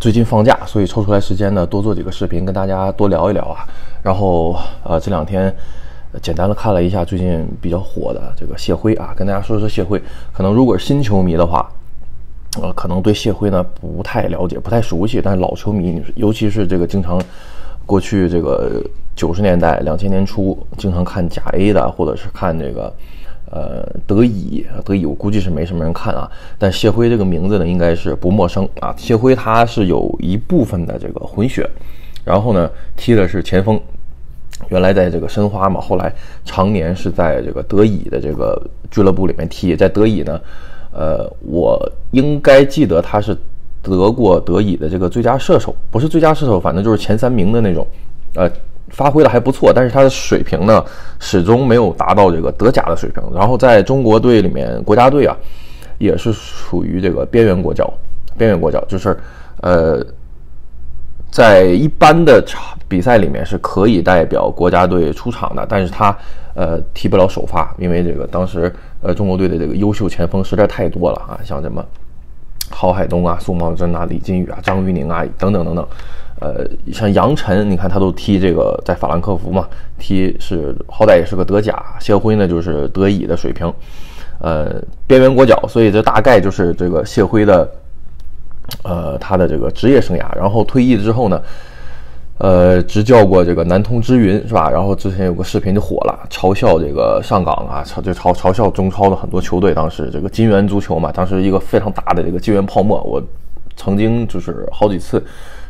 最近放假，所以抽出来时间呢，多做几个视频跟大家多聊一聊啊。然后呃这两天简单的看了一下最近比较火的这个谢辉啊，跟大家说说谢辉。可能如果是新球迷的话，呃可能对谢辉呢不太了解，不太熟悉，但是老球迷，尤其是这个经常过去这个九十年代、两千年初经常看甲 A 的，或者是看这个。呃，德乙，德乙，我估计是没什么人看啊。但谢辉这个名字呢，应该是不陌生啊。谢辉他是有一部分的这个混血，然后呢，踢的是前锋。原来在这个申花嘛，后来常年是在这个德乙的这个俱乐部里面踢。在德乙呢，呃，我应该记得他是得过德乙的这个最佳射手，不是最佳射手，反正就是前三名的那种，呃。发挥的还不错，但是他的水平呢，始终没有达到这个德甲的水平。然后在中国队里面，国家队啊，也是属于这个边缘国脚，边缘国脚就是，呃，在一般的场比赛里面是可以代表国家队出场的，但是他呃踢不了首发，因为这个当时呃中国队的这个优秀前锋实在太多了啊，像什么郝海东啊、宋茂珍啊、李金羽啊、张玉宁啊等等等等。呃，像杨晨，你看他都踢这个在法兰克福嘛，踢是好歹也是个德甲。谢辉呢就是德乙的水平，呃，边缘国脚，所以这大概就是这个谢辉的，呃，他的这个职业生涯。然后退役之后呢，呃，执教过这个南通之云是吧？然后之前有个视频就火了，嘲笑这个上港啊，嘲就嘲嘲笑中超的很多球队。当时这个金元足球嘛，当时一个非常大的这个金元泡沫，我曾经就是好几次。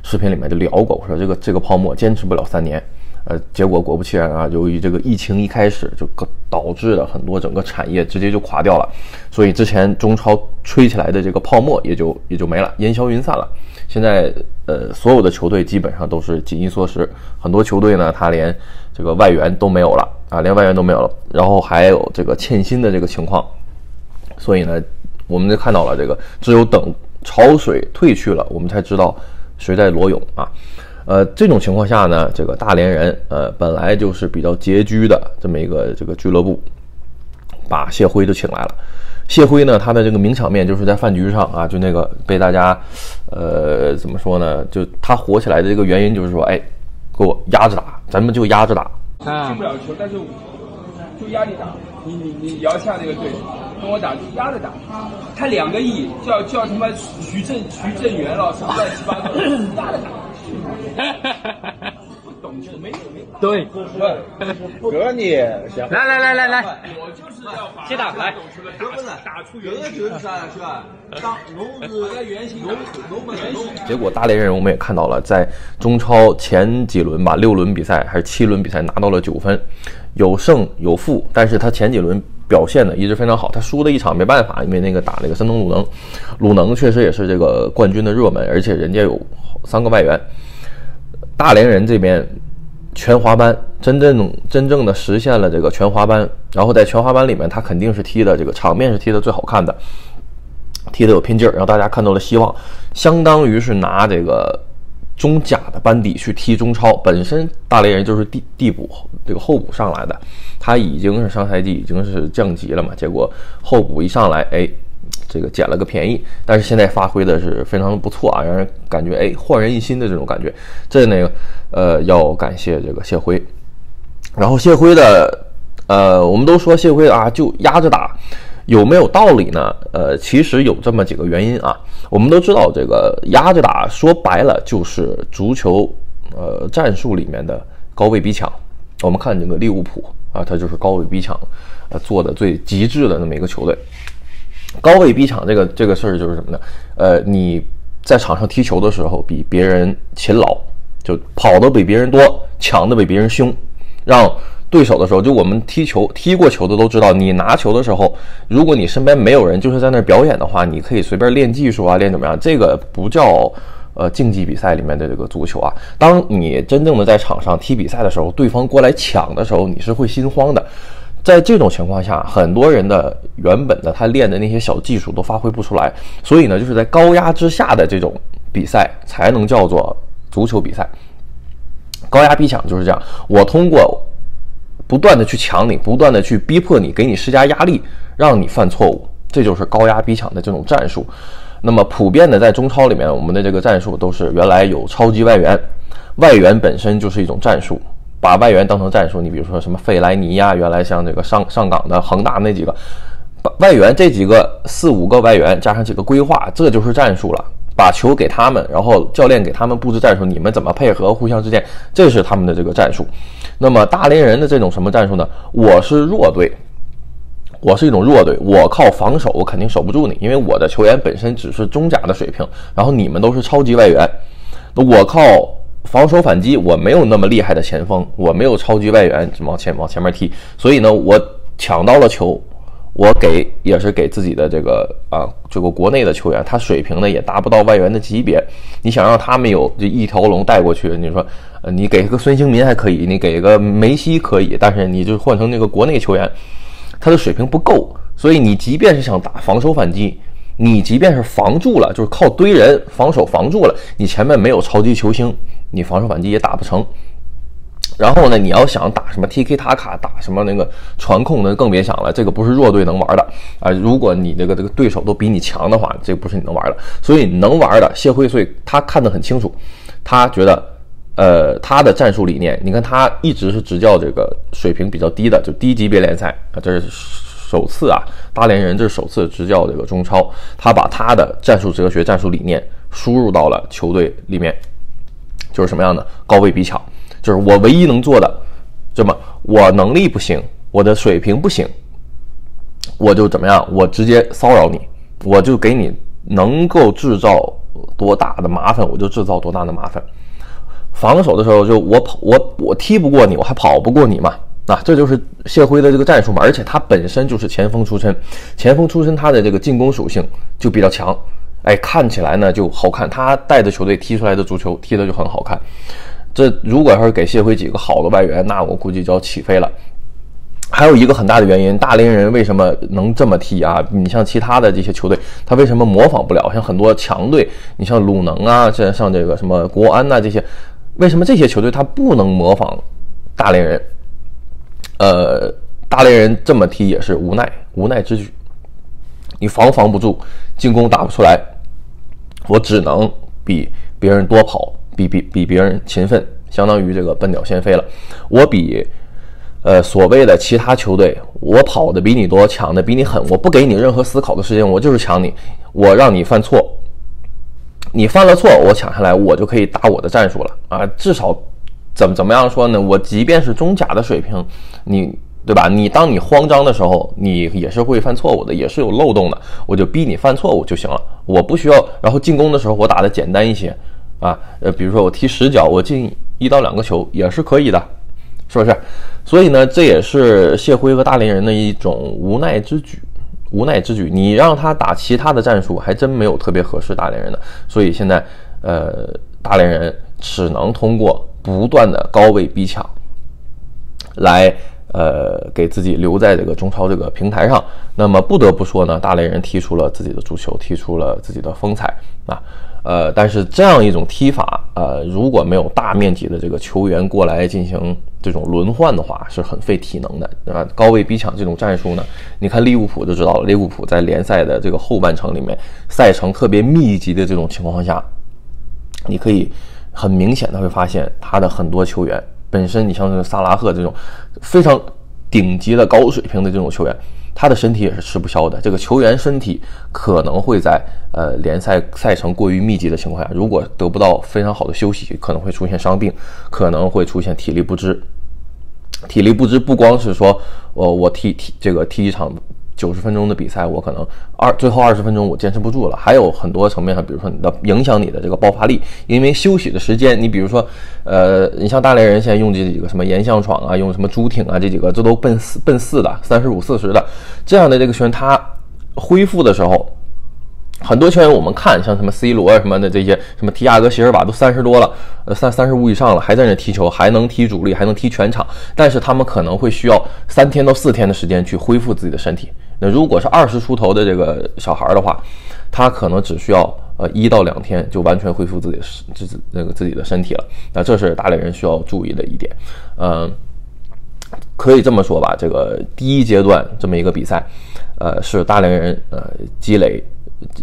视频里面就聊过，我说这个这个泡沫坚持不了三年，呃，结果果不其然啊，由于这个疫情一开始就导致了很多整个产业直接就垮掉了，所以之前中超吹起来的这个泡沫也就也就没了，烟消云散了。现在呃，所有的球队基本上都是紧衣缩食，很多球队呢，他连这个外援都没有了啊，连外援都没有了，然后还有这个欠薪的这个情况，所以呢，我们就看到了这个，只有等潮水退去了，我们才知道。谁在裸泳啊？呃，这种情况下呢，这个大连人呃本来就是比较拮据的这么一个这个俱乐部，把谢辉就请来了。谢辉呢，他的这个名场面就是在饭局上啊，就那个被大家呃怎么说呢？就他火起来的这个原因就是说，哎，给我压着打，咱们就压着打。进不了球，但是就压力打。你你你摇下那个队。跟我打，压着打，他两个亿叫叫什么徐正徐正元了，什么乱七八糟，压着打。不懂球，没没对，哥你来来来来来，我就是要把接打来，哥们打出原形，就是啥是吧？当龙子原形，龙龙本原形。结果大连人我们也看到了，在中超前几轮吧，六轮比赛还是七轮比赛拿到了九分，有胜有负，但是他前几轮。表现的一直非常好，他输的一场没办法，因为那个打那个山东鲁能，鲁能确实也是这个冠军的热门，而且人家有三个外援。大连人这边全华班真正真正的实现了这个全华班，然后在全华班里面，他肯定是踢的这个场面是踢的最好看的，踢的有拼劲儿，让大家看到了希望，相当于是拿这个。中甲的班底去踢中超，本身大连人就是递递补这个候补上来的，他已经是上赛季已经是降级了嘛，结果候补一上来，哎，这个捡了个便宜，但是现在发挥的是非常的不错啊，让人感觉哎焕然一新的这种感觉，这那个呃要感谢这个谢辉，然后谢辉的呃我们都说谢辉啊就压着打。有没有道理呢？呃，其实有这么几个原因啊。我们都知道，这个压着打，说白了就是足球，呃，战术里面的高位逼抢。我们看这个利物浦啊，它就是高位逼抢，呃，做的最极致的那么一个球队。高位逼抢这个这个事儿就是什么呢？呃，你在场上踢球的时候比别人勤劳，就跑的比别人多，抢的比别人凶，让。对手的时候，就我们踢球踢过球的都知道，你拿球的时候，如果你身边没有人，就是在那表演的话，你可以随便练技术啊，练怎么样？这个不叫呃竞技比赛里面的这个足球啊。当你真正的在场上踢比赛的时候，对方过来抢的时候，你是会心慌的。在这种情况下，很多人的原本的他练的那些小技术都发挥不出来。所以呢，就是在高压之下的这种比赛才能叫做足球比赛。高压逼抢就是这样，我通过。不断的去抢你，不断的去逼迫你，给你施加压力，让你犯错误，这就是高压逼抢的这种战术。那么普遍的在中超里面，我们的这个战术都是原来有超级外援，外援本身就是一种战术，把外援当成战术。你比如说什么费莱尼呀，原来像这个上上港的恒大那几个，把外援这几个四五个外援加上几个规划，这就是战术了。把球给他们，然后教练给他们布置战术，你们怎么配合，互相之间，这是他们的这个战术。那么大连人的这种什么战术呢？我是弱队。我是一种弱队，我靠防守，我肯定守不住你，因为我的球员本身只是中甲的水平，然后你们都是超级外援，我靠防守反击，我没有那么厉害的前锋，我没有超级外援往前往前面踢，所以呢，我抢到了球，我给也是给自己的这个啊这个国内的球员，他水平呢也达不到外援的级别，你想让他们有这一条龙带过去，你说呃你给个孙兴民还可以，你给个梅西可以，但是你就换成那个国内球员。他的水平不够，所以你即便是想打防守反击，你即便是防住了，就是靠堆人防守防住了，你前面没有超级球星，你防守反击也打不成。然后呢，你要想打什么 TK 塔卡，打什么那个传控呢，更别想了。这个不是弱队能玩的啊！如果你这个这个对手都比你强的话，这个不是你能玩的。所以能玩的谢辉，所以他看得很清楚，他觉得。呃，他的战术理念，你看他一直是执教这个水平比较低的，就低级别联赛啊，这是首次啊，大连人这是首次执教这个中超，他把他的战术哲学、战术理念输入到了球队里面，就是什么样的高位逼抢，就是我唯一能做的，这么我能力不行，我的水平不行，我就怎么样，我直接骚扰你，我就给你能够制造多大的麻烦，我就制造多大的麻烦。防守的时候，就我跑我我踢不过你，我还跑不过你嘛？啊，这就是谢辉的这个战术嘛。而且他本身就是前锋出身，前锋出身他的这个进攻属性就比较强，哎，看起来呢就好看。他带着球队踢出来的足球踢的就很好看。这如果要是给谢辉几个好的外援，那我估计就要起飞了。还有一个很大的原因，大连人为什么能这么踢啊？你像其他的这些球队，他为什么模仿不了？像很多强队，你像鲁能啊，像像这个什么国安呐这些。为什么这些球队他不能模仿大连人？呃，大连人这么踢也是无奈，无奈之举。你防防不住，进攻打不出来，我只能比别人多跑，比比比别人勤奋，相当于这个笨鸟先飞了。我比呃所谓的其他球队，我跑的比你多，抢的比你狠，我不给你任何思考的时间，我就是抢你，我让你犯错。你犯了错，我抢下来，我就可以打我的战术了啊！至少，怎么怎么样说呢？我即便是中甲的水平，你对吧？你当你慌张的时候，你也是会犯错误的，也是有漏洞的。我就逼你犯错误就行了，我不需要。然后进攻的时候，我打的简单一些啊，呃，比如说我踢十脚，我进一到两个球也是可以的，是不是？所以呢，这也是谢辉和大连人的一种无奈之举。无奈之举，你让他打其他的战术，还真没有特别合适大连人的。所以现在，呃，大连人只能通过不断的高位逼抢，来呃给自己留在这个中超这个平台上。那么不得不说呢，大连人踢出了自己的足球，踢出了自己的风采啊。呃，但是这样一种踢法，呃，如果没有大面积的这个球员过来进行这种轮换的话，是很费体能的啊。高位逼抢这种战术呢，你看利物浦就知道了。利物浦在联赛的这个后半程里面，赛程特别密集的这种情况下，你可以很明显的会发现，他的很多球员本身，你像这个萨拉赫这种非常顶级的高水平的这种球员。他的身体也是吃不消的。这个球员身体可能会在呃联赛赛程过于密集的情况下，如果得不到非常好的休息，可能会出现伤病，可能会出现体力不支。体力不支不光是说，我我踢踢这个踢一场。九十分钟的比赛，我可能二最后二十分钟我坚持不住了。还有很多层面上，比如说你的影响你的这个爆发力，因为休息的时间，你比如说，呃，你像大连人现在用这几个什么岩相闯啊，用什么朱挺啊，这几个这都奔四奔四的，三十五四十的这样的这个球员，他恢复的时候。很多球员我们看，像什么 C 罗啊什么的这些，什么提亚戈席尔瓦都三十多了，呃三三十五以上了，还在那踢球，还能踢主力，还能踢全场。但是他们可能会需要三天到四天的时间去恢复自己的身体。那如果是二十出头的这个小孩的话，他可能只需要呃一到两天就完全恢复自己的自那个自己的身体了。那这是大连人需要注意的一点。嗯，可以这么说吧，这个第一阶段这么一个比赛，呃是大连人呃积累。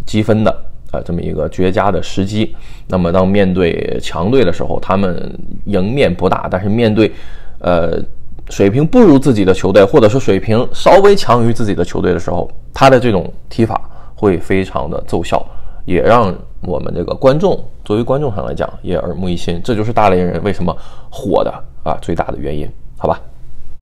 积分的呃这么一个绝佳的时机。那么当面对强队的时候，他们赢面不大，但是面对呃水平不如自己的球队，或者说水平稍微强于自己的球队的时候，他的这种踢法会非常的奏效，也让我们这个观众作为观众上来讲也耳目一新。这就是大连人为什么火的啊最大的原因，好吧？